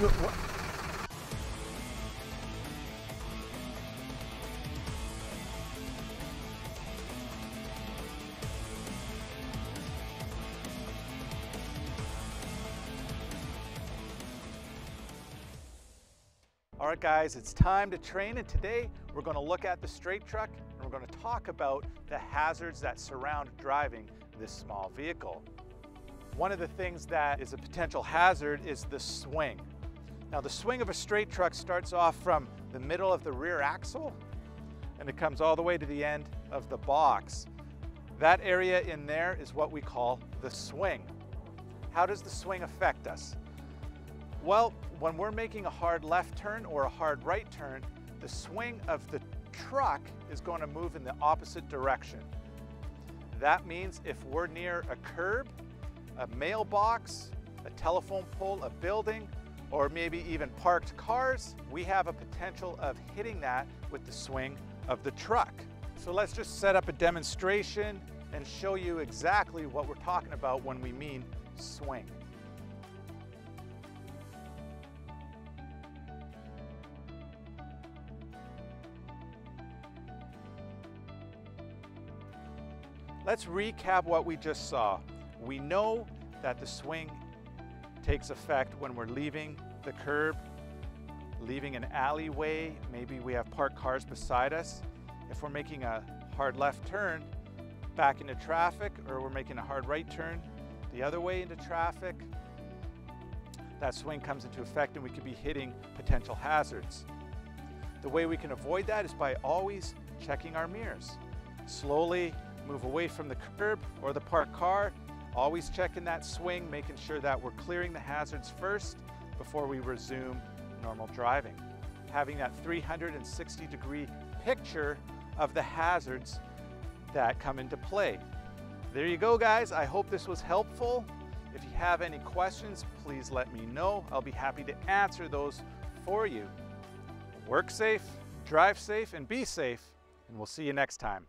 All right guys, it's time to train and today we're going to look at the straight truck and we're going to talk about the hazards that surround driving this small vehicle. One of the things that is a potential hazard is the swing. Now the swing of a straight truck starts off from the middle of the rear axle and it comes all the way to the end of the box. That area in there is what we call the swing. How does the swing affect us? Well, when we're making a hard left turn or a hard right turn, the swing of the truck is going to move in the opposite direction. That means if we're near a curb, a mailbox, a telephone pole, a building, or maybe even parked cars, we have a potential of hitting that with the swing of the truck. So let's just set up a demonstration and show you exactly what we're talking about when we mean swing. Let's recap what we just saw. We know that the swing takes effect when we're leaving the curb, leaving an alleyway, maybe we have parked cars beside us. If we're making a hard left turn back into traffic or we're making a hard right turn the other way into traffic, that swing comes into effect and we could be hitting potential hazards. The way we can avoid that is by always checking our mirrors. Slowly move away from the curb or the parked car. Always checking that swing, making sure that we're clearing the hazards first before we resume normal driving. Having that 360 degree picture of the hazards that come into play. There you go guys, I hope this was helpful. If you have any questions, please let me know. I'll be happy to answer those for you. Work safe, drive safe, and be safe, and we'll see you next time.